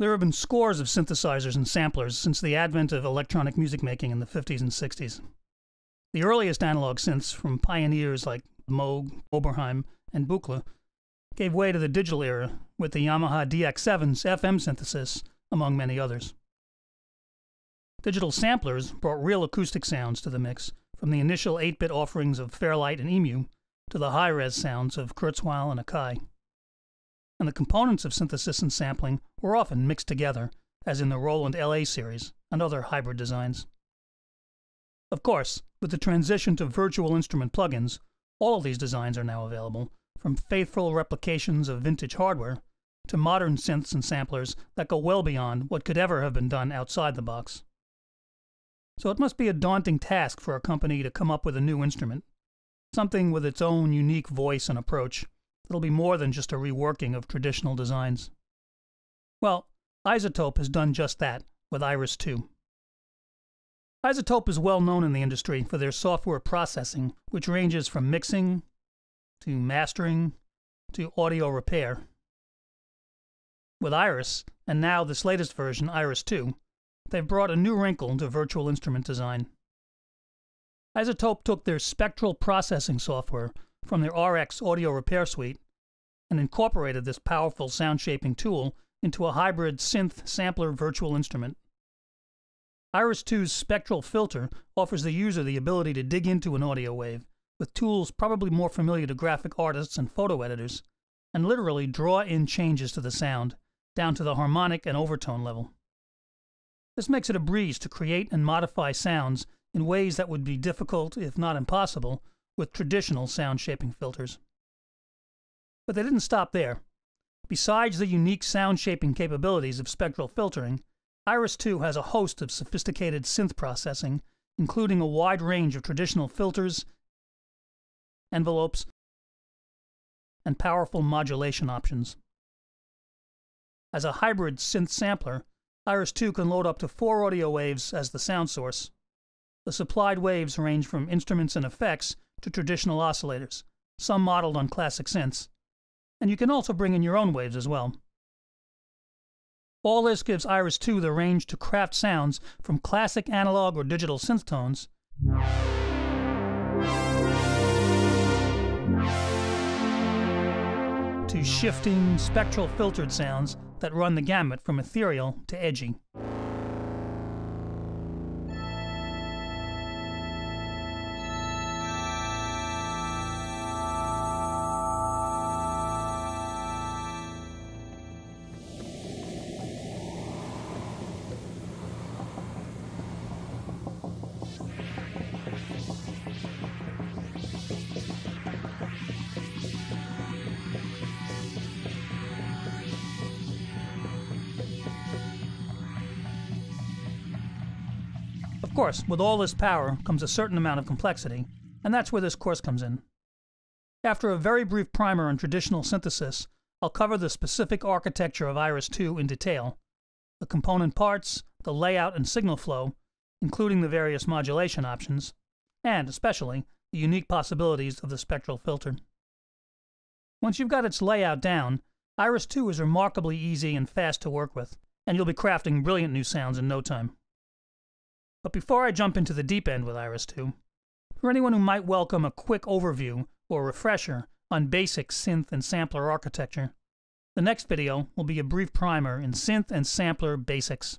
There have been scores of synthesizers and samplers since the advent of electronic music making in the 50s and 60s. The earliest analog synths from pioneers like Moog, Oberheim, and Buchla gave way to the digital era with the Yamaha DX7's FM synthesis, among many others. Digital samplers brought real acoustic sounds to the mix, from the initial 8 bit offerings of Fairlight and EMU to the high res sounds of Kurzweil and Akai and the components of synthesis and sampling were often mixed together, as in the Roland LA series and other hybrid designs. Of course, with the transition to virtual instrument plugins, all of these designs are now available, from faithful replications of vintage hardware to modern synths and samplers that go well beyond what could ever have been done outside the box. So it must be a daunting task for a company to come up with a new instrument, something with its own unique voice and approach, It'll be more than just a reworking of traditional designs. Well, iZotope has done just that with Iris 2. iZotope is well known in the industry for their software processing, which ranges from mixing to mastering to audio repair. With Iris, and now this latest version, Iris 2, they've brought a new wrinkle to virtual instrument design. iZotope took their spectral processing software from their RX audio repair suite and incorporated this powerful sound shaping tool into a hybrid synth sampler virtual instrument. Iris 2's spectral filter offers the user the ability to dig into an audio wave with tools probably more familiar to graphic artists and photo editors, and literally draw in changes to the sound, down to the harmonic and overtone level. This makes it a breeze to create and modify sounds in ways that would be difficult, if not impossible, with traditional sound shaping filters. But they didn't stop there. Besides the unique sound shaping capabilities of spectral filtering, Iris 2 has a host of sophisticated synth processing, including a wide range of traditional filters, envelopes, and powerful modulation options. As a hybrid synth sampler, Iris 2 can load up to four audio waves as the sound source. The supplied waves range from instruments and effects to traditional oscillators, some modeled on classic synths, and you can also bring in your own waves as well. All this gives Iris 2 the range to craft sounds from classic analog or digital synth tones to shifting, spectral filtered sounds that run the gamut from ethereal to edgy. Of course, with all this power comes a certain amount of complexity, and that's where this course comes in. After a very brief primer on traditional synthesis, I'll cover the specific architecture of Iris 2 in detail, the component parts, the layout and signal flow, including the various modulation options, and, especially, the unique possibilities of the spectral filter. Once you've got its layout down, Iris 2 is remarkably easy and fast to work with, and you'll be crafting brilliant new sounds in no time. But before I jump into the deep end with Iris 2, for anyone who might welcome a quick overview or refresher on basic synth and sampler architecture, the next video will be a brief primer in synth and sampler basics.